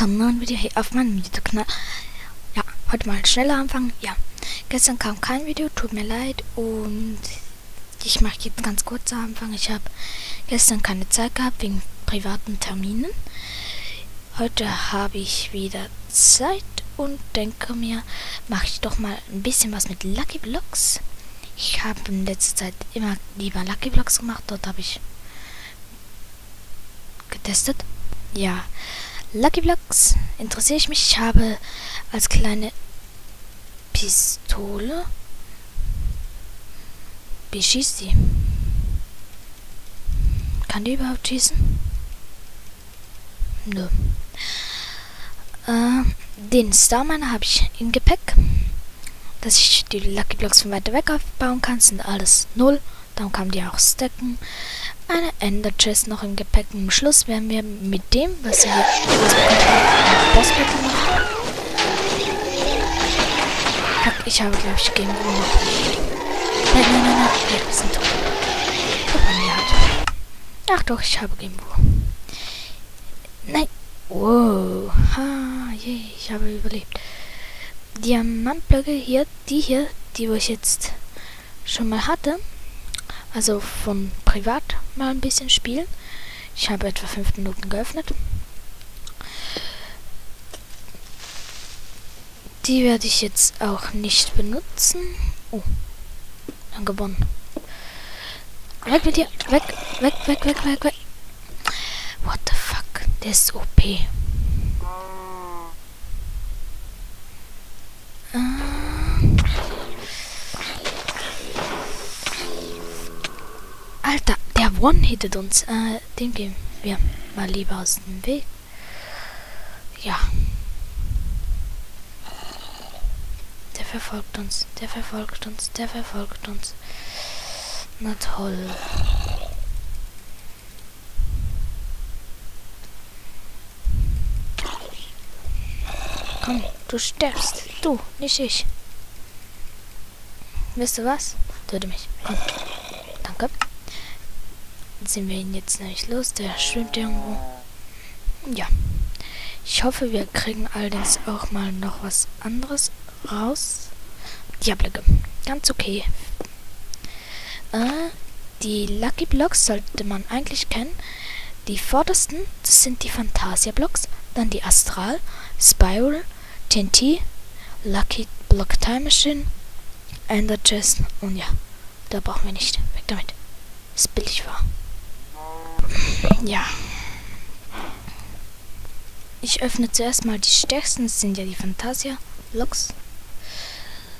zum neuen Video hier auf meinem YouTube-Kanal. Ja, heute mal schneller anfangen. Ja, gestern kam kein Video, tut mir leid. Und ich mache jetzt ganz kurz anfangen. Ich habe gestern keine Zeit gehabt wegen privaten Terminen. Heute habe ich wieder Zeit und denke mir, mache ich doch mal ein bisschen was mit Lucky Blocks. Ich habe in letzter Zeit immer lieber Lucky Blocks gemacht. Dort habe ich getestet. Ja, Lucky Blocks interessiere ich mich. Ich habe als kleine Pistole. Wie schießt die? Kann die überhaupt schießen? Nö. Äh, den Starminer habe ich im Gepäck. Dass ich die Lucky Blocks von weiter weg aufbauen kann, sind alles null. Darum kann die auch stacken eine Ender Chest noch im Gepäck. Am Schluss werden wir mit dem, was wir Boss machen. Ich habe, glaube ich, Game nicht. Nein, nein, nein, nein. Ja, wir sind tot. Guck mal, mir hat. Ach doch, ich habe Game Over. Nein. Wow. Ha, je, ich habe überlebt. Diamantblöcke hier, die hier, die wo ich jetzt schon mal hatte, also von privat mal ein bisschen spielen. Ich habe etwa fünf Minuten geöffnet. Die werde ich jetzt auch nicht benutzen. Oh, dann gewonnen. Weg mit dir! Weg, weg, weg, weg, weg, weg. What the fuck? Der ist OP. One-hittet uns. Äh, dem gehen wir mal lieber aus dem Weg. Ja. Der verfolgt uns, der verfolgt uns, der verfolgt uns. Na toll. Komm, du stirbst. Du, nicht ich. Wisst du was? Töte mich. Komm. Sind wir ihn jetzt nämlich los. Der schwimmt irgendwo. Ja. Ich hoffe, wir kriegen allerdings auch mal noch was anderes raus. Diablege. Ganz okay. Äh, die Lucky Blocks sollte man eigentlich kennen. Die vordersten, das sind die Fantasia Blocks. Dann die Astral, Spiral, TNT, Lucky Block Time Machine, Ender Chest und ja, da brauchen wir nicht. Weg damit. Ist billig war. Ja. Ich öffne zuerst mal die stärksten. Das sind ja die Fantasia Blocks.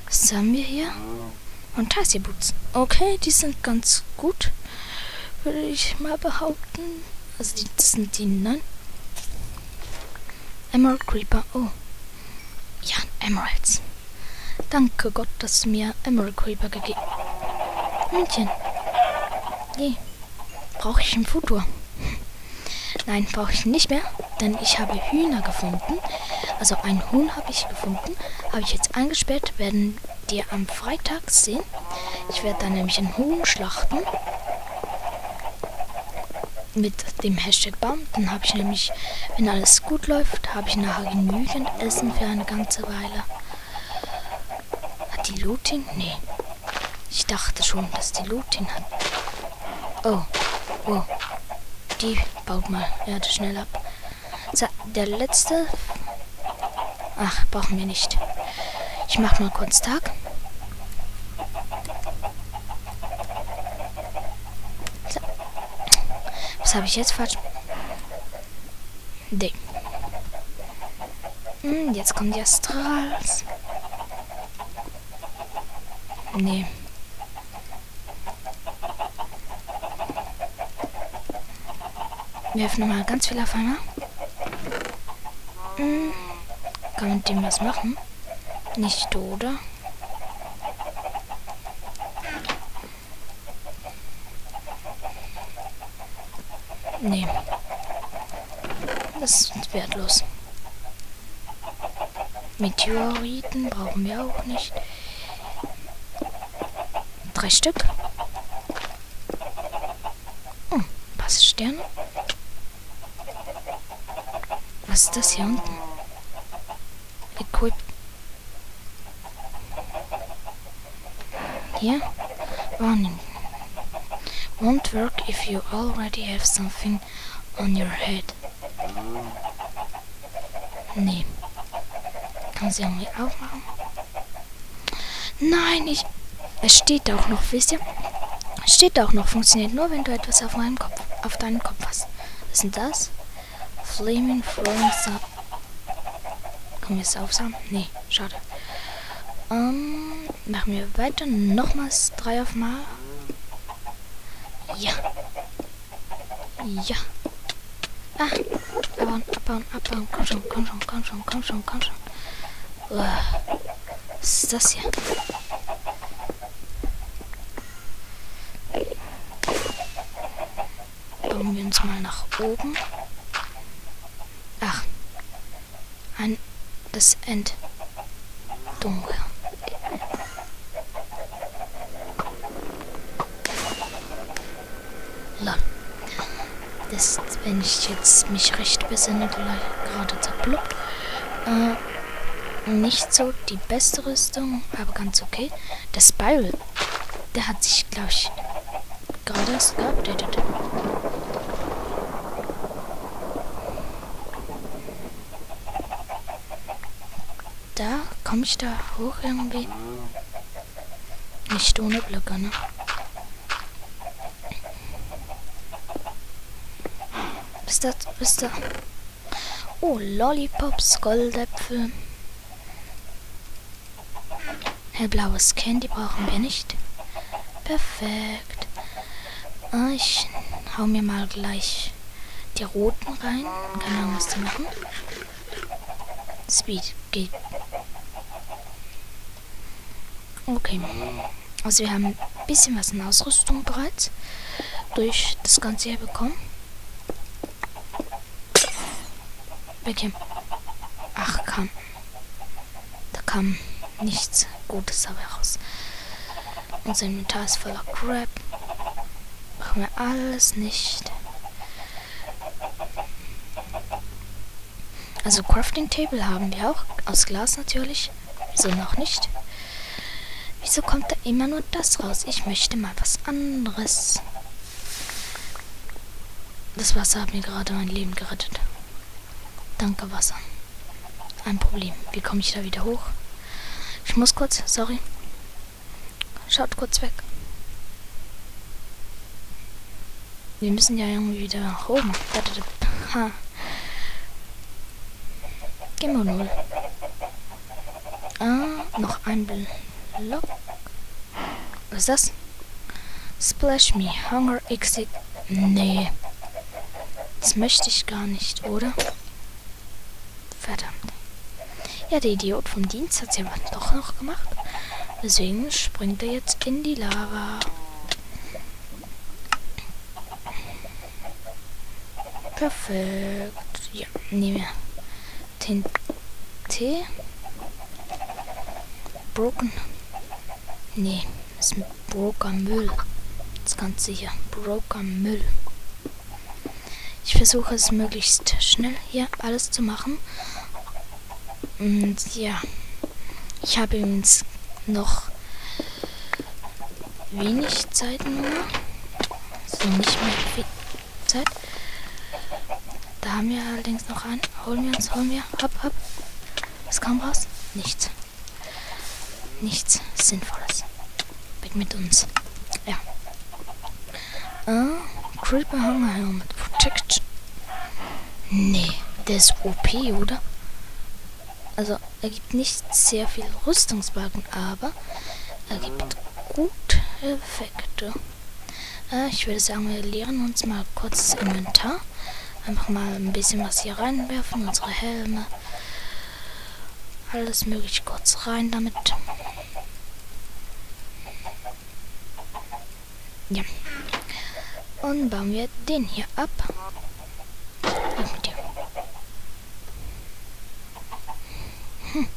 Was haben wir hier? Fantasia Boots. Okay, die sind ganz gut. Würde ich mal behaupten. Also die, das sind die neun. Emerald Creeper. Oh. Ja, Emeralds. Danke Gott, dass du mir Emerald Creeper gegeben Männchen. Je. Brauche ich im Futur. Nein, brauche ich nicht mehr, denn ich habe Hühner gefunden. Also ein Huhn habe ich gefunden. Habe ich jetzt eingesperrt, werden die am Freitag sehen. Ich werde dann nämlich ein Huhn schlachten. Mit dem Hashtag Baum. Dann habe ich nämlich, wenn alles gut läuft, habe ich nachher genügend Essen für eine ganze Weile. Hat die Looting? Nee. Ich dachte schon, dass die Looting hat. Oh. Oh die baut mal Erde schnell ab. So, der letzte. Ach, brauchen wir nicht. Ich mach mal kurz Tag. So. Was habe ich jetzt falsch? D. Hm, jetzt kommen die Astrals. Nee. Wir öffnen mal ganz viel auf einmal. Hm. Kann man mit dem was machen? Nicht, oder? Nee. Das ist wertlos. Meteoriten brauchen wir auch nicht. Drei Stück. Oh, was Sterne? Was ist das hier unten? Equip. Hier? Warning. Won't work if you already have something on your head. Nee. Kann sie irgendwie aufmachen? Nein, ich... Es steht auch noch, wisst ihr? Es steht auch noch, funktioniert nur, wenn du etwas auf meinem Kopf, auf deinen Kopf hast. Was ist denn das? Flaming Throwing Sub. Können wir es aufsammeln? Nee, schade. Ähm, machen wir weiter. Nochmals drei auf Mal. Ja. Ja. Ah. Abbauen, abbauen, abbauen. Komm schon, komm schon, komm schon, komm schon, komm schon. Uah. Was ist das hier? Bauen wir uns mal nach oben. Ach. Ein. Das End. Dunkel. Lol. Das, wenn ich jetzt mich recht besinne, gerade zerploppt. Äh, nicht so die beste Rüstung, aber ganz okay. Der Spiral, der hat sich, glaube ich, gerade erst geupdatet. Da, komme ich da hoch irgendwie? Nicht ohne Blöcke, ne? Ist das, ist da? Oh, Lollipops, Goldäpfel. Hellblaues Candy brauchen wir nicht. Perfekt. Ich hau mir mal gleich die roten rein. Keine Ahnung, was die machen. Speed geht. Okay. Also wir haben ein bisschen was in Ausrüstung bereits durch das Ganze hier bekommen. Weg. Ach, kam. Da kam nichts Gutes dabei raus. Unser Inventar ist voller Crap. Machen wir alles nicht. Also Crafting Table haben wir auch. Aus Glas natürlich. Wieso noch nicht? Wieso kommt da immer nur das raus? Ich möchte mal was anderes. Das Wasser hat mir gerade mein Leben gerettet. Danke, Wasser. Ein Problem. Wie komme ich da wieder hoch? Ich muss kurz, sorry. Schaut kurz weg. Wir müssen ja irgendwie wieder nach oben. Ha. Gimmo 0. Ah, noch ein Block. Was ist das? Splash me. Hunger exit. Nee. Das möchte ich gar nicht, oder? Verdammt. Ja, der Idiot vom Dienst hat es ja doch noch gemacht. Deswegen springt er jetzt in die Lava. Perfekt. Ja, nehmen wir den T. Broken. Nee, ist ein Broker Müll. Das Ganze hier. Broker Müll. Ich versuche es möglichst schnell hier alles zu machen. Und ja, ich habe übrigens noch wenig Zeit nur. Also nicht mehr viel Zeit. Da haben wir allerdings noch einen. Holen wir uns, holen wir. Hopp, hopp. Was kam raus? Nichts. Nichts Sinnvolles. Weg mit uns. Ja. Ah, Creeper Hunger Helmet. Protection. Nee, der ist OP, oder? Also, er gibt nicht sehr viel Rüstungsbalken, aber er gibt gute Effekte. Äh, ich würde sagen, wir leeren uns mal kurz das Inventar. Einfach mal ein bisschen was hier reinwerfen, unsere Helme. Alles möglich kurz rein damit. Ja. Und bauen wir den hier ab. Hm.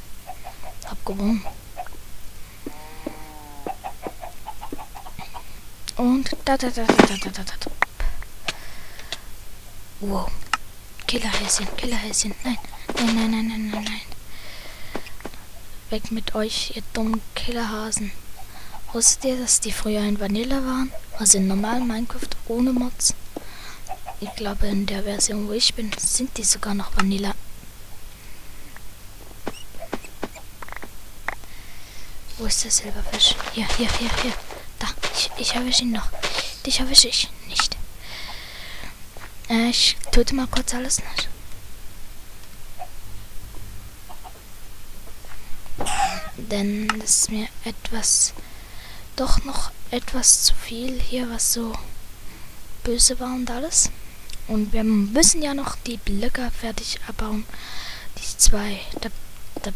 Hab gewonnen. Und da da da da da da da da. Wow. Killerhäschen, Killerhäschen. Nein, nein, nein, nein, nein, nein, nein. Weg mit euch, ihr dummen Killerhasen. Wusstet ihr, dass die früher in Vanilla waren? Also in normalen Minecraft ohne Mods? Ich glaube, in der Version, wo ich bin, sind die sogar noch Vanilla. Wo ist der Silberfisch? Hier, hier, hier, hier. Da, ich, ich erwische ihn noch. Dich erwische ich nicht. Äh, ich töte mal kurz alles nicht. Denn es ist mir etwas, doch noch etwas zu viel hier, was so böse war und alles. Und wir müssen ja noch die Blöcke fertig abbauen. Die zwei. Da, da.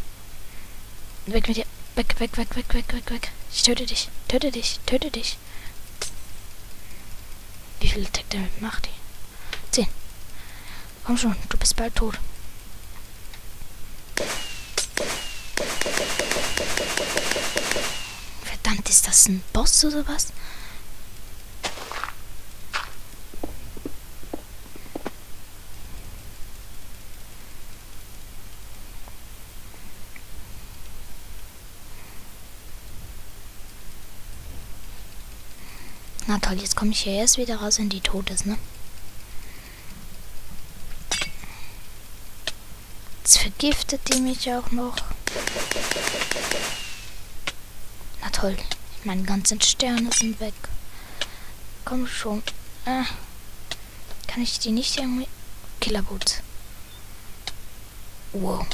Weg mit dir. Weg, weg, weg, weg, weg, weg, weg. Ich töte dich. Töte dich. Töte dich. Wie viele Takte macht die? Zehn. Komm schon, du bist bald tot. Verdammt, ist das ein Boss oder was? Na toll, jetzt komme ich hier erst wieder raus, wenn die tot ist, ne? Jetzt vergiftet die mich auch noch. Na toll, meine ganzen Sterne sind weg. Komm schon. Äh, kann ich die nicht irgendwie... Killerboot. Wow.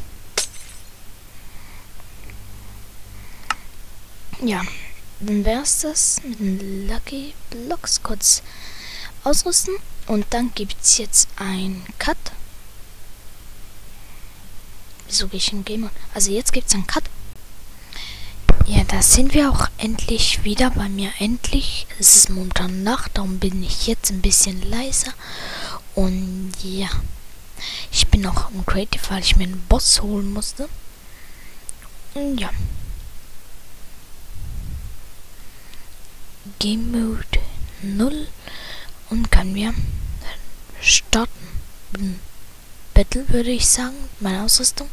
Ja, dann wär's das mit den Lucky Blocks kurz ausrüsten. Und dann gibt's jetzt ein Cut. Wieso gehe ich in Game Also jetzt gibt's einen Cut. Da sind wir auch endlich wieder bei mir. Endlich. Es ist momentan Nacht, darum bin ich jetzt ein bisschen leiser. Und ja. Ich bin noch im Creative, weil ich mir einen Boss holen musste. Und ja. Game Mode 0 und kann mir starten. Battle würde ich sagen, meine Ausrüstung.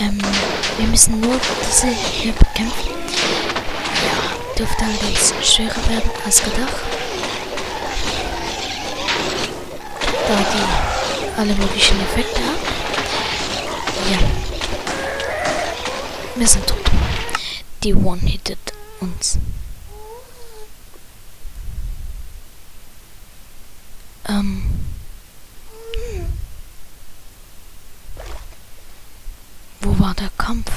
Ähm, wir müssen diese hier bekämpfen dürfte allerdings schwerer werden als gedacht. Da die alle möglichen Effekte haben. Ja. Wir sind tot. Die one-hitted uns. Ähm. Wo war der Kampf?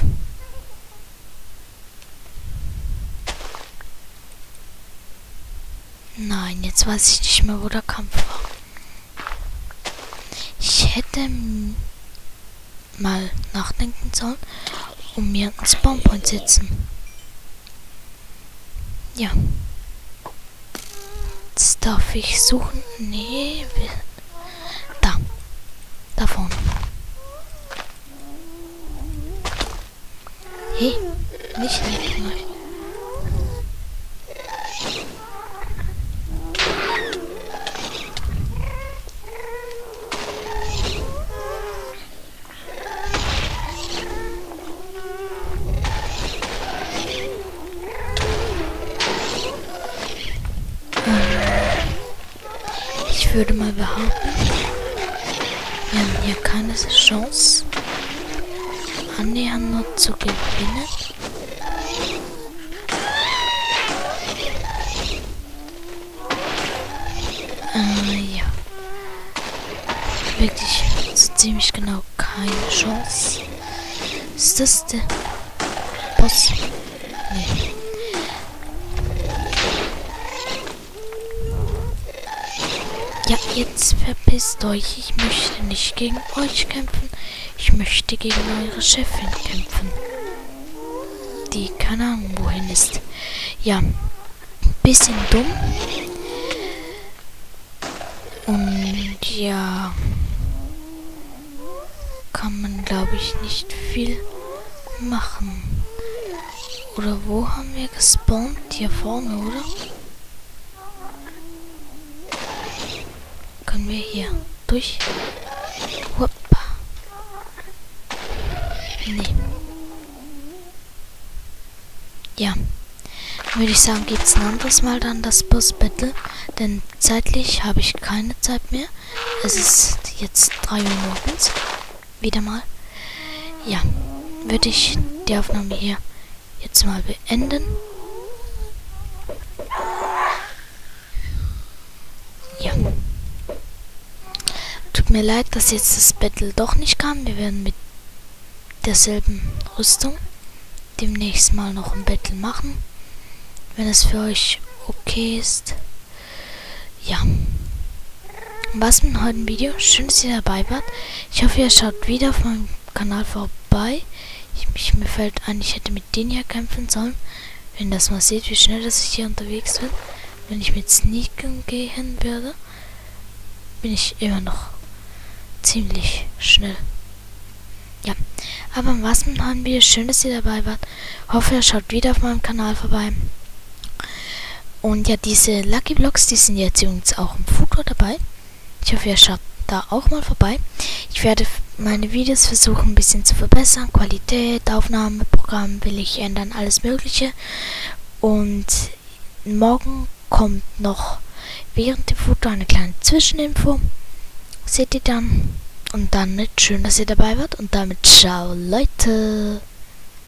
Nein, jetzt weiß ich nicht mehr, wo der Kampf war. Ich hätte mal nachdenken sollen und mir einen Spawnpoint setzen. Ja. Jetzt darf ich suchen. Nee. Da. Da vorne. Hey, nicht lecken. würde mal behaupten, wir haben hier keine Chance, annähernd nur zu gewinnen. Äh, ja. Wirklich so ziemlich genau keine Chance. Ist das der Boss? Nee. Ja, jetzt verpisst euch. Ich möchte nicht gegen euch kämpfen. Ich möchte gegen eure Chefin kämpfen. Die keine Ahnung wohin ist. Ja, bisschen dumm. Und ja, kann man glaube ich nicht viel machen. Oder wo haben wir gespawnt? Hier vorne, oder? Können wir hier durch? Hoppa. Nee. Ja. Würde ich sagen, geht's ein anderes Mal dann das Boss Battle. Denn zeitlich habe ich keine Zeit mehr. Es ist jetzt 3 Uhr morgens. Wieder mal. Ja. Würde ich die Aufnahme hier jetzt mal beenden. Ja. Tut mir leid, dass jetzt das Battle doch nicht kam. Wir werden mit derselben Rüstung demnächst mal noch ein Battle machen. Wenn es für euch okay ist. Ja. Was mit heute Video? Schön, dass ihr dabei wart. Ich hoffe, ihr schaut wieder auf meinem Kanal vorbei. Ich, ich, mir fällt ein, ich hätte mit denen hier kämpfen sollen. Wenn das mal seht, wie schnell das ich hier unterwegs bin. Wenn ich mit Sneaken gehen würde, bin ich immer noch ziemlich schnell. Ja, aber was haben wir? Schön, dass ihr dabei wart. Hoffe, ihr schaut wieder auf meinem Kanal vorbei. Und ja, diese Lucky Blocks, die sind jetzt übrigens auch im Futur dabei. Ich hoffe, ihr schaut da auch mal vorbei. Ich werde meine Videos versuchen ein bisschen zu verbessern. Qualität, Aufnahmeprogramm will ich ändern, alles mögliche. Und morgen kommt noch während dem Foto eine kleine Zwischeninfo. Seht ihr dann. Und dann schön, dass ihr dabei wart. Und damit ciao, Leute.